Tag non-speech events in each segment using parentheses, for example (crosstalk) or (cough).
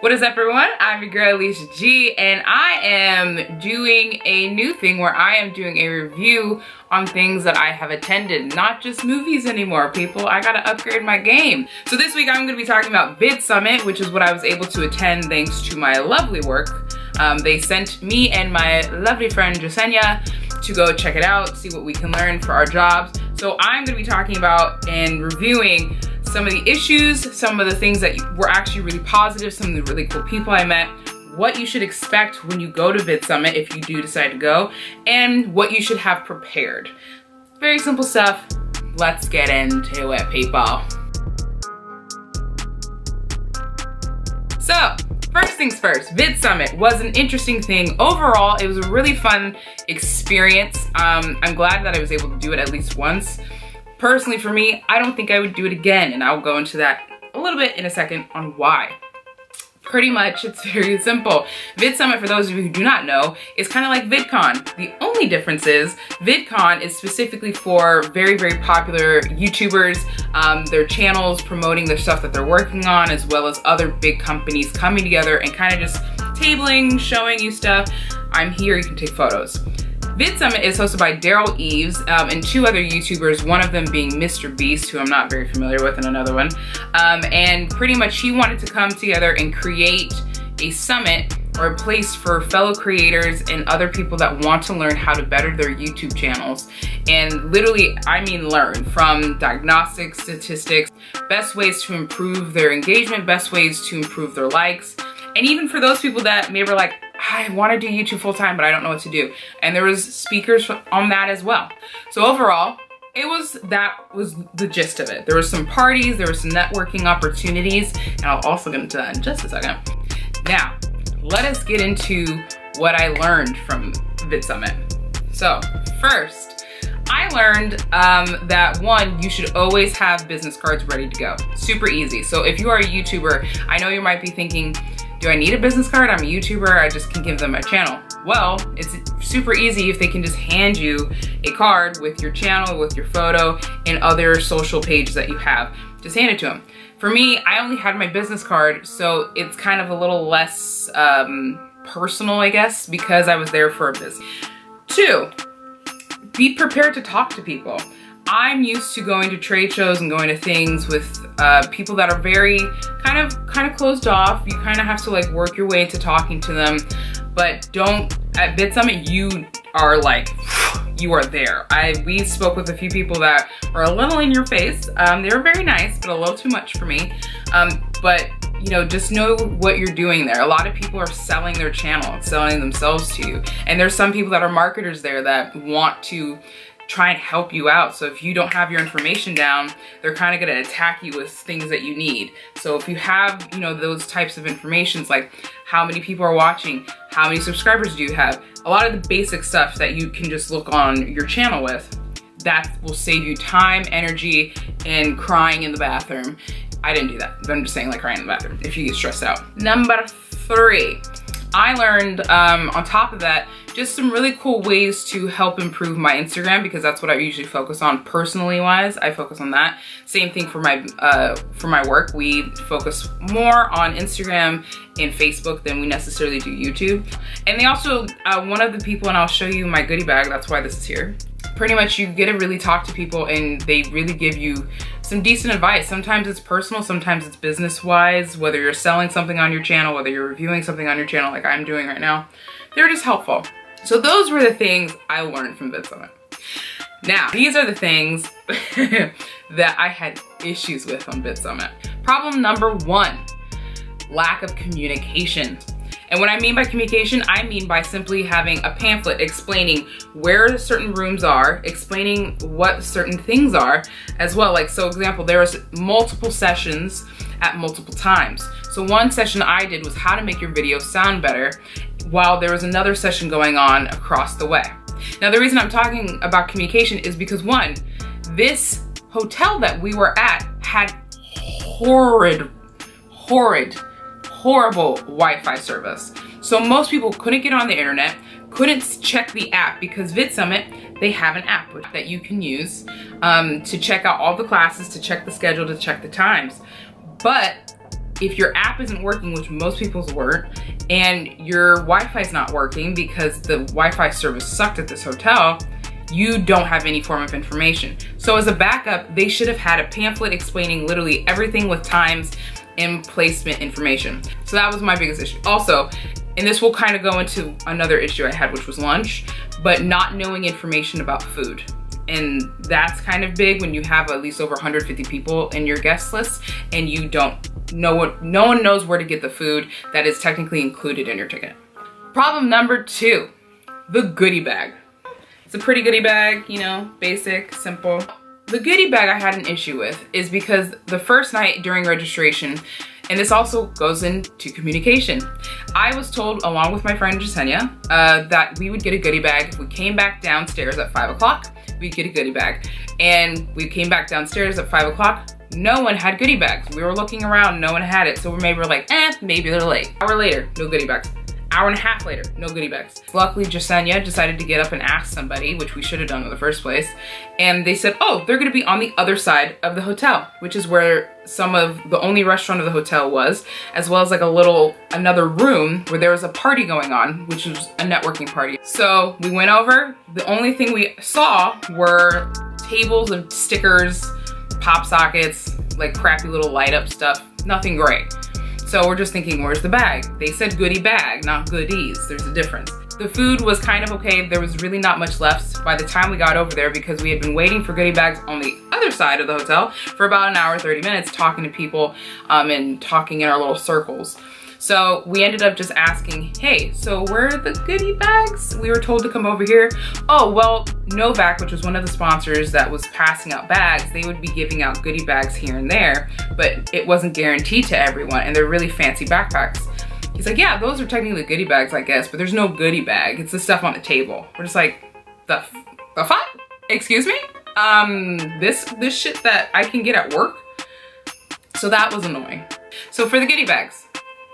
What is up everyone? I'm your girl Alesha G and I am doing a new thing where I am doing a review on things that I have attended, not just movies anymore, people. I gotta upgrade my game. So this week I'm gonna be talking about Vid Summit, which is what I was able to attend thanks to my lovely work. Um, they sent me and my lovely friend Jasenia to go check it out, see what we can learn for our jobs. So I'm gonna be talking about and reviewing some of the issues, some of the things that were actually really positive, some of the really cool people I met, what you should expect when you go to Vid Summit if you do decide to go, and what you should have prepared. Very simple stuff. Let's get into it, people. So, first things first, Vid Summit was an interesting thing. Overall, it was a really fun experience. Um, I'm glad that I was able to do it at least once. Personally, for me, I don't think I would do it again, and I'll go into that a little bit in a second on why. Pretty much, it's very simple. Vid Summit, for those of you who do not know, is kind of like VidCon. The only difference is VidCon is specifically for very, very popular YouTubers, um, their channels promoting the stuff that they're working on, as well as other big companies coming together and kind of just tabling, showing you stuff. I'm here, you can take photos. Vid Summit is hosted by Derral Eves um, and two other YouTubers, one of them being Mr. Beast, who I'm not very familiar with, and another one. Um, and pretty much he wanted to come together and create a summit or a place for fellow creators and other people that want to learn how to better their YouTube channels. And literally, I mean learn from diagnostics, statistics, best ways to improve their engagement, best ways to improve their likes. And even for those people that maybe were like, I want to do YouTube full time, but I don't know what to do. And there was speakers on that as well. So overall, it was, that was the gist of it. There was some parties, there was some networking opportunities, and I'll also get into that in just a second. Now, let us get into what I learned from Vid Summit. So first, I learned um, that one, you should always have business cards ready to go. Super easy. So if you are a YouTuber, I know you might be thinking, do I need a business card? I'm a YouTuber, I just can give them a channel. Well, it's super easy if they can just hand you a card with your channel, with your photo, and other social pages that you have. Just hand it to them. For me, I only had my business card, so it's kind of a little less um, personal, I guess, because I was there for a business. Two, be prepared to talk to people. I'm used to going to trade shows and going to things with uh, people that are very kind of kind of closed off. You kind of have to like work your way into talking to them, but don't at Vid Summit you are like you are there. I we spoke with a few people that are a little in your face. Um, they were very nice, but a little too much for me. Um, but you know, just know what you're doing there. A lot of people are selling their channel, selling themselves to you. And there's some people that are marketers there that want to try and help you out. So if you don't have your information down, they're kind of gonna attack you with things that you need. So if you have, you know, those types of informations like how many people are watching, how many subscribers do you have, a lot of the basic stuff that you can just look on your channel with, that will save you time, energy, and crying in the bathroom. I didn't do that, but I'm just saying like crying in the bathroom if you get stressed out. Number three, I learned um, on top of that, just some really cool ways to help improve my Instagram because that's what I usually focus on personally wise. I focus on that. Same thing for my uh, for my work. We focus more on Instagram and Facebook than we necessarily do YouTube. And they also, uh, one of the people, and I'll show you my goodie bag, that's why this is here. Pretty much you get to really talk to people and they really give you some decent advice. Sometimes it's personal, sometimes it's business wise, whether you're selling something on your channel, whether you're reviewing something on your channel like I'm doing right now. They're just helpful. So those were the things I learned from Vid. Now, these are the things (laughs) that I had issues with on Vid. Problem number one, lack of communication. And what I mean by communication, I mean by simply having a pamphlet explaining where certain rooms are, explaining what certain things are as well. Like, so example, there was multiple sessions at multiple times. So one session I did was how to make your video sound better while there was another session going on across the way. Now the reason I'm talking about communication is because one, this hotel that we were at had horrid, horrid horrible Wi-Fi service. So most people couldn't get on the internet, couldn't check the app because VidSummit, they have an app that you can use um, to check out all the classes, to check the schedule, to check the times. But if your app isn't working, which most people's weren't, and your Wi-Fi is not working because the Wi-Fi service sucked at this hotel, you don't have any form of information. So as a backup, they should have had a pamphlet explaining literally everything with times and placement information. So that was my biggest issue. Also, and this will kind of go into another issue I had, which was lunch, but not knowing information about food. And that's kind of big when you have at least over 150 people in your guest list and you don't know what, no one knows where to get the food that is technically included in your ticket. Problem number two, the goodie bag. It's a pretty goodie bag, you know, basic, simple. The goodie bag I had an issue with is because the first night during registration, and this also goes into communication. I was told, along with my friend Jasenia, uh, that we would get a goodie bag if we came back downstairs at five o'clock, we'd get a goodie bag. And we came back downstairs at five o'clock, no one had goodie bags. We were looking around, no one had it. So maybe we're like, eh, maybe they're late. Hour later, no goodie bags. Hour and a half later, no goodie bags. Luckily, Jasenia decided to get up and ask somebody, which we should have done in the first place. And they said, oh, they're gonna be on the other side of the hotel, which is where some of the only restaurant of the hotel was, as well as like a little, another room where there was a party going on, which was a networking party. So we went over, the only thing we saw were tables of stickers, pop sockets, like crappy little light up stuff, nothing great. So we're just thinking, where's the bag? They said goodie bag, not goodies. There's a difference. The food was kind of okay. There was really not much left by the time we got over there because we had been waiting for goodie bags on the other side of the hotel for about an hour, 30 minutes, talking to people um, and talking in our little circles. So we ended up just asking, hey, so where are the goodie bags? We were told to come over here. Oh, well, Novak, which was one of the sponsors that was passing out bags, they would be giving out goodie bags here and there, but it wasn't guaranteed to everyone, and they're really fancy backpacks. He's like, yeah, those are technically goodie bags, I guess, but there's no goodie bag. It's the stuff on the table. We're just like, the, the fuck? Excuse me? Um, this, this shit that I can get at work? So that was annoying. So for the goodie bags,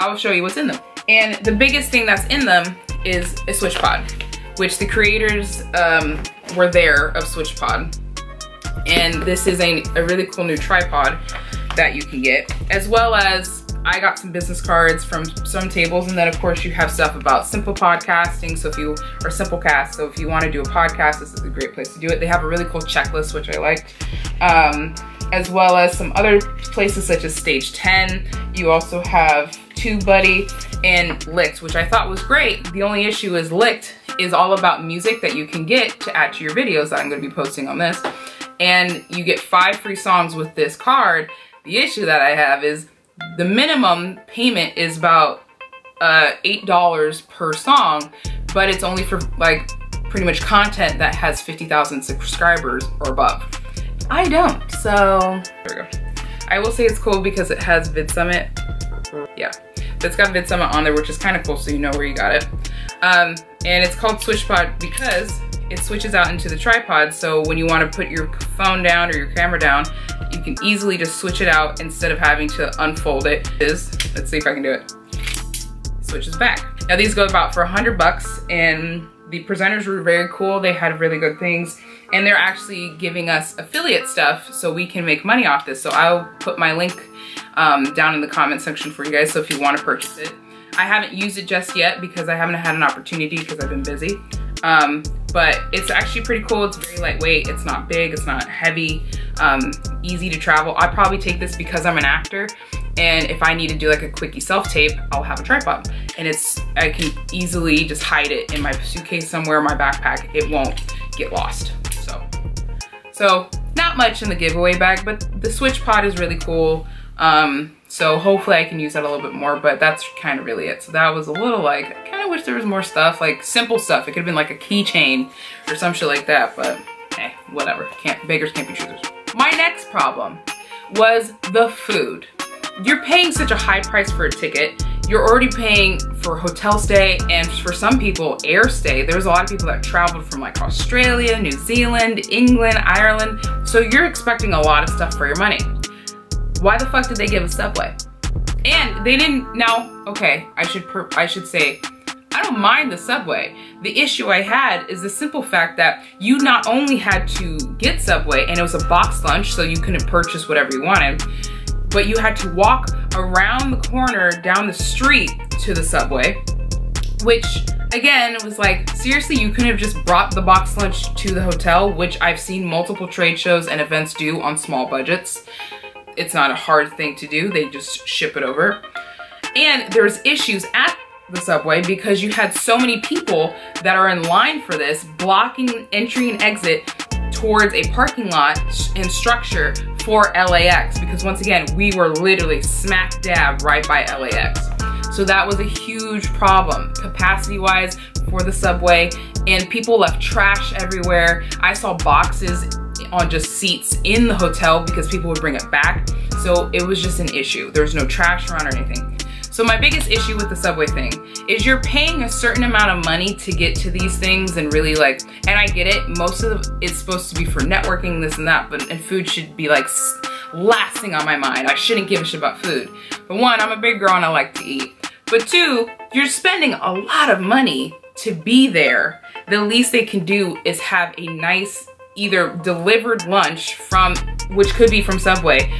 I will show you what's in them. And the biggest thing that's in them is a SwitchPod, which the creators um, were there of SwitchPod. And this is a, a really cool new tripod that you can get, as well as I got some business cards from some tables, and then of course you have stuff about simple podcasting. So if you, or Simplecast, so if you wanna do a podcast, this is a great place to do it. They have a really cool checklist, which I liked. Um, as well as some other places such as Stage 10. You also have TubeBuddy and Lickd, which I thought was great. The only issue is Lickd is all about music that you can get to add to your videos that I'm gonna be posting on this. And you get five free songs with this card. The issue that I have is the minimum payment is about uh, $8 per song, but it's only for like pretty much content that has 50,000 subscribers or above. I don't, so there we go. I will say it's cool because it has VidSummit. Yeah, it's got VidSummit on there, which is kind of cool so you know where you got it. Um, and it's called SwitchPod because it switches out into the tripod. So when you want to put your phone down or your camera down, you can easily just switch it out instead of having to unfold it. Is Let's see if I can do it. Switches back. Now these go about for 100 bucks and the presenters were very cool. They had really good things and they're actually giving us affiliate stuff so we can make money off this. So I'll put my link um, down in the comment section for you guys. So if you want to purchase it, I haven't used it just yet because I haven't had an opportunity because I've been busy. Um, but it's actually pretty cool. It's very lightweight. It's not big. It's not heavy. Um, easy to travel. I probably take this because I'm an actor and if I need to do like a quickie self-tape, I'll have a tripod. And it's, I can easily just hide it in my suitcase somewhere, my backpack. It won't get lost, so. So not much in the giveaway bag, but the Switch Pod is really cool. Um, so hopefully I can use that a little bit more, but that's kind of really it. So that was a little like, I kind of wish there was more stuff, like simple stuff. It could have been like a keychain or some shit like that, but hey, whatever. Can't, beggars can't be choosers. My next problem was the food you're paying such a high price for a ticket. You're already paying for hotel stay and for some people air stay. There's a lot of people that traveled from like Australia, New Zealand, England, Ireland. So you're expecting a lot of stuff for your money. Why the fuck did they give a subway? And they didn't, now, okay, I should, I should say, I don't mind the Subway. The issue I had is the simple fact that you not only had to get Subway and it was a box lunch so you couldn't purchase whatever you wanted, but you had to walk around the corner down the street to the subway, which again, was like, seriously, you couldn't have just brought the box lunch to the hotel, which I've seen multiple trade shows and events do on small budgets. It's not a hard thing to do. They just ship it over. And there's issues at the subway because you had so many people that are in line for this blocking entry and exit towards a parking lot and structure for LAX because once again, we were literally smack dab right by LAX. So that was a huge problem capacity wise for the subway and people left trash everywhere. I saw boxes on just seats in the hotel because people would bring it back. So it was just an issue. There was no trash around or anything. So my biggest issue with the subway thing is you're paying a certain amount of money to get to these things and really like, and I get it, most of the, it's supposed to be for networking, this and that, but and food should be like last thing on my mind. I shouldn't give a shit about food. But one, I'm a big girl and I like to eat. But two, you're spending a lot of money to be there. The least they can do is have a nice either delivered lunch from, which could be from Subway,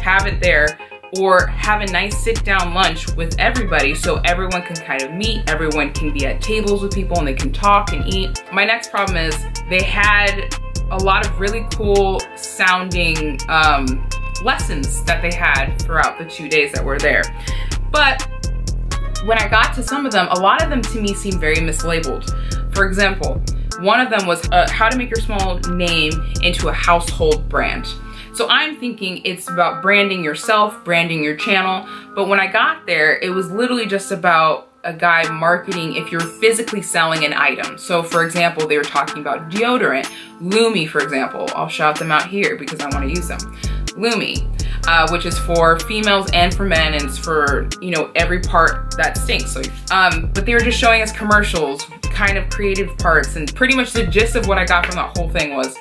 have it there, or have a nice sit down lunch with everybody so everyone can kind of meet, everyone can be at tables with people and they can talk and eat. My next problem is they had a lot of really cool sounding um, lessons that they had throughout the two days that we're there. But when I got to some of them, a lot of them to me seemed very mislabeled. For example, one of them was uh, how to make your small name into a household brand. So I'm thinking it's about branding yourself, branding your channel. But when I got there, it was literally just about a guy marketing if you're physically selling an item. So for example, they were talking about deodorant, Lume for example. I'll shout them out here because I wanna use them. Lume, uh, which is for females and for men and it's for, you know, every part that stinks. So, um, but they were just showing us commercials, kind of creative parts and pretty much the gist of what I got from that whole thing was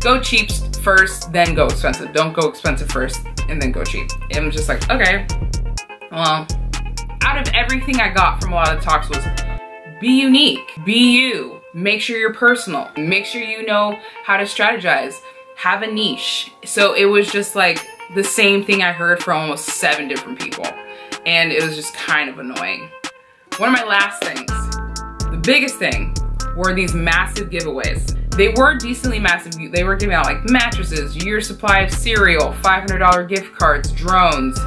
go cheap first, then go expensive. Don't go expensive first and then go cheap. And I'm just like, okay, well, out of everything I got from a lot of talks was be unique, be you, make sure you're personal, make sure you know how to strategize, have a niche. So it was just like the same thing I heard from almost seven different people. And it was just kind of annoying. One of my last things, the biggest thing, were these massive giveaways. They were decently massive. They were giving out like mattresses, year supply of cereal, $500 gift cards, drones,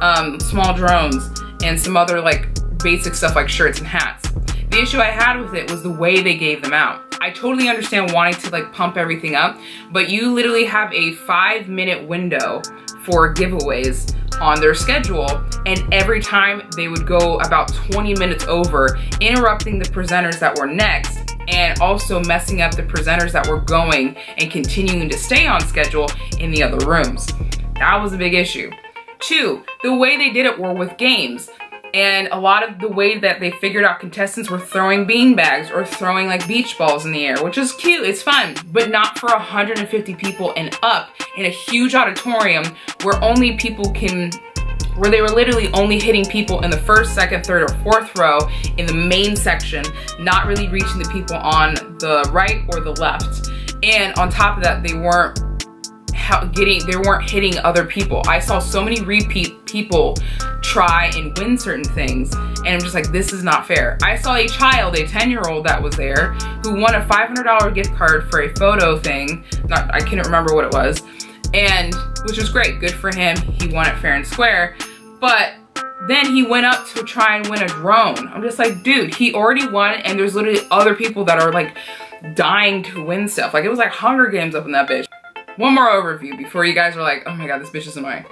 um, small drones, and some other like basic stuff like shirts and hats. The issue I had with it was the way they gave them out. I totally understand wanting to like pump everything up, but you literally have a five minute window for giveaways on their schedule and every time they would go about 20 minutes over interrupting the presenters that were next and also messing up the presenters that were going and continuing to stay on schedule in the other rooms. That was a big issue. Two, the way they did it were with games. And a lot of the way that they figured out contestants were throwing bean bags or throwing like beach balls in the air, which is cute, it's fun, but not for 150 people and up in a huge auditorium where only people can where they were literally only hitting people in the first, second, third, or fourth row in the main section, not really reaching the people on the right or the left. And on top of that, they weren't getting, they weren't hitting other people. I saw so many repeat people try and win certain things and I'm just like, this is not fair. I saw a child, a 10 year old that was there who won a $500 gift card for a photo thing. Not, I can't remember what it was. And which was great, good for him. He won it fair and square. But then he went up to try and win a drone. I'm just like, dude, he already won and there's literally other people that are like dying to win stuff. Like it was like Hunger Games up in that bitch. One more overview before you guys are like, oh my god, this bitch is annoying.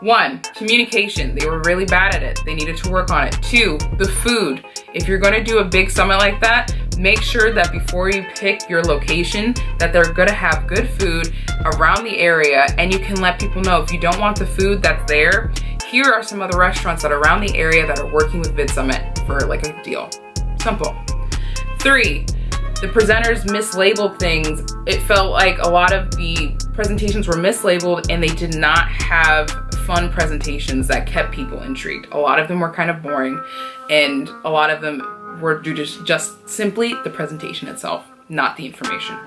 One, communication. They were really bad at it. They needed to work on it. Two, the food. If you're gonna do a big summit like that, make sure that before you pick your location, that they're gonna have good food around the area and you can let people know if you don't want the food that's there, here are some other restaurants that are around the area that are working with VidSummit for like a deal. Simple. Three, the presenters mislabeled things. It felt like a lot of the presentations were mislabeled and they did not have fun presentations that kept people intrigued. A lot of them were kind of boring and a lot of them were due to just simply the presentation itself, not the information.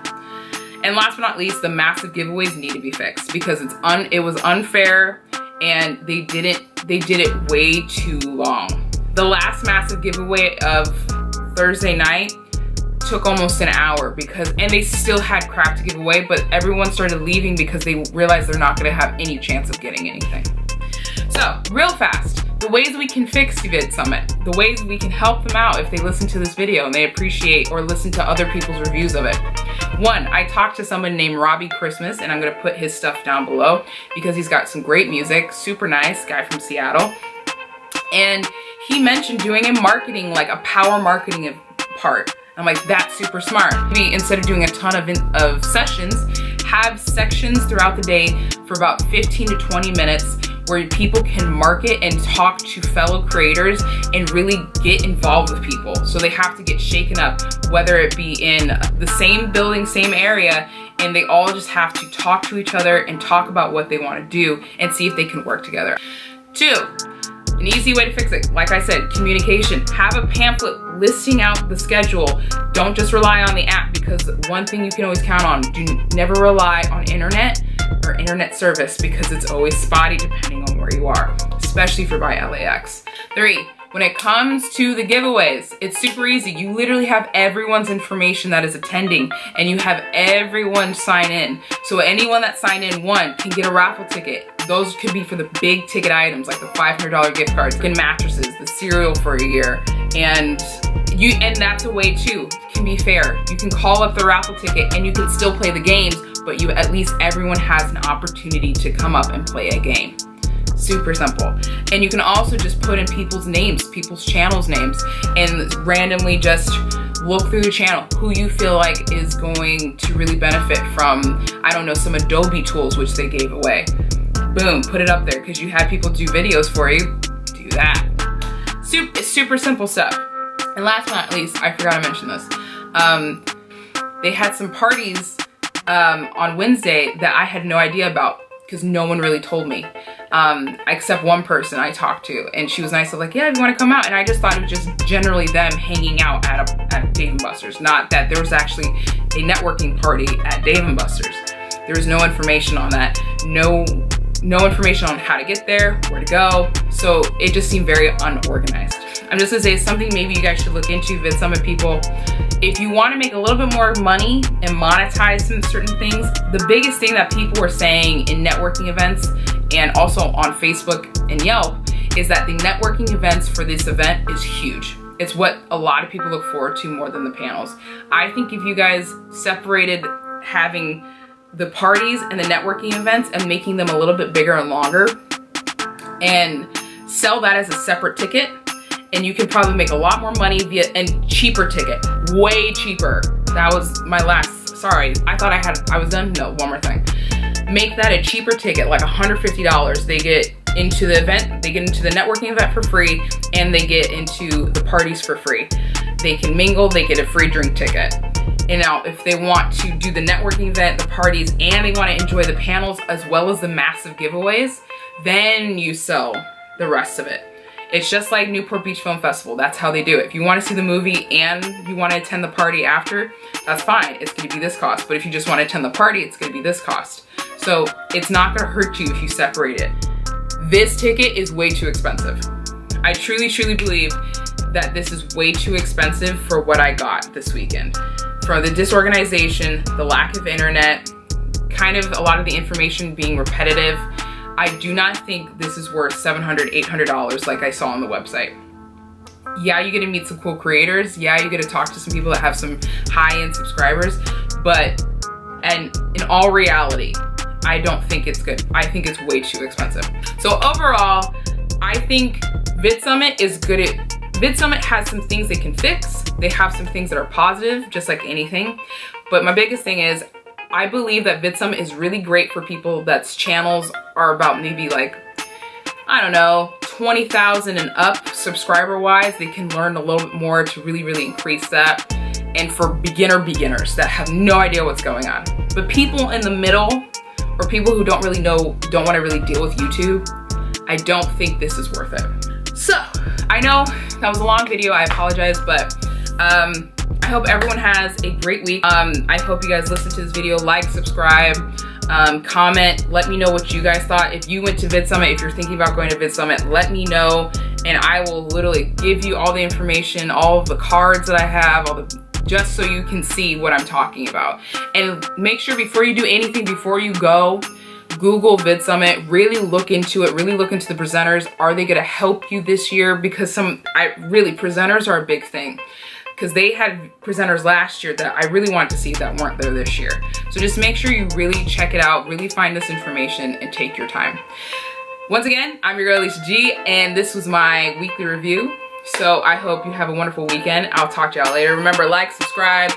And last but not least, the massive giveaways need to be fixed because it's un it was unfair and they didn't, they did it way too long. The last massive giveaway of Thursday night took almost an hour because, and they still had crap to give away, but everyone started leaving because they realized they're not gonna have any chance of getting anything. So, real fast, the ways we can fix Vid Summit, the ways we can help them out if they listen to this video and they appreciate or listen to other people's reviews of it. One, I talked to someone named Robbie Christmas and I'm gonna put his stuff down below because he's got some great music, super nice, guy from Seattle. And he mentioned doing a marketing, like a power marketing part. I'm like, that's super smart. Maybe instead of doing a ton of, of sessions, have sections throughout the day for about 15 to 20 minutes where people can market and talk to fellow creators and really get involved with people. So they have to get shaken up, whether it be in the same building, same area, and they all just have to talk to each other and talk about what they want to do and see if they can work together. Two, an easy way to fix it, like I said, communication. Have a pamphlet listing out the schedule. Don't just rely on the app because one thing you can always count on, do never rely on internet or internet service because it's always spotty depending on where you are, especially for by LAX. Three, when it comes to the giveaways, it's super easy. You literally have everyone's information that is attending and you have everyone sign in. So anyone that signed in, one, can get a raffle ticket. Those could be for the big ticket items like the $500 gift cards, and mattresses, the cereal for a year. And you, and that's a way too, can be fair. You can call up the raffle ticket and you can still play the games, but you at least everyone has an opportunity to come up and play a game super simple. And you can also just put in people's names, people's channels names, and randomly just look through the channel who you feel like is going to really benefit from, I don't know, some Adobe tools which they gave away. Boom, put it up there because you had people do videos for you, do that. Super, super simple stuff. And last but not least, I forgot to mention this. Um, they had some parties um, on Wednesday that I had no idea about because no one really told me um, except one person I talked to and she was nice of like yeah if you want to come out and I just thought it was just generally them hanging out at, a, at Dave & Buster's not that there was actually a networking party at Dave & Buster's there was no information on that no no information on how to get there where to go so it just seemed very unorganized I'm just gonna say something maybe you guys should look into VidSummit people if you want to make a little bit more money and monetize some certain things, the biggest thing that people were saying in networking events and also on Facebook and Yelp is that the networking events for this event is huge. It's what a lot of people look forward to more than the panels. I think if you guys separated having the parties and the networking events and making them a little bit bigger and longer and sell that as a separate ticket, and you can probably make a lot more money via and cheaper ticket, way cheaper. That was my last, sorry, I thought I had, I was done, no, one more thing. Make that a cheaper ticket, like $150. They get into the event, they get into the networking event for free, and they get into the parties for free. They can mingle, they get a free drink ticket. And now if they want to do the networking event, the parties, and they want to enjoy the panels as well as the massive giveaways, then you sell the rest of it. It's just like Newport Beach Film Festival. That's how they do it. If you want to see the movie and you want to attend the party after, that's fine. It's going to be this cost. But if you just want to attend the party, it's going to be this cost. So it's not going to hurt you if you separate it. This ticket is way too expensive. I truly, truly believe that this is way too expensive for what I got this weekend. From the disorganization, the lack of internet, kind of a lot of the information being repetitive, I do not think this is worth $700, $800 like I saw on the website. Yeah, you get to meet some cool creators. Yeah, you get to talk to some people that have some high-end subscribers, but and in all reality, I don't think it's good. I think it's way too expensive. So overall, I think VidSummit is good at, VidSummit has some things they can fix. They have some things that are positive, just like anything. But my biggest thing is I believe that VidSummit is really great for people that's channels are about maybe like, I don't know, 20,000 and up subscriber wise. They can learn a little bit more to really, really increase that. And for beginner beginners that have no idea what's going on. But people in the middle or people who don't really know, don't want to really deal with YouTube, I don't think this is worth it. I know that was a long video, I apologize, but um, I hope everyone has a great week. Um, I hope you guys listen to this video, like, subscribe. Um, comment, let me know what you guys thought. If you went to Vid Summit, if you're thinking about going to Vid Summit, let me know and I will literally give you all the information, all of the cards that I have, all the just so you can see what I'm talking about. And make sure before you do anything, before you go, Google Vid Summit, really look into it, really look into the presenters. Are they gonna help you this year? Because some, I really, presenters are a big thing because they had presenters last year that I really wanted to see that weren't there this year. So just make sure you really check it out, really find this information and take your time. Once again, I'm your girl Alesha G and this was my weekly review. So I hope you have a wonderful weekend. I'll talk to y'all later. Remember, like, subscribe,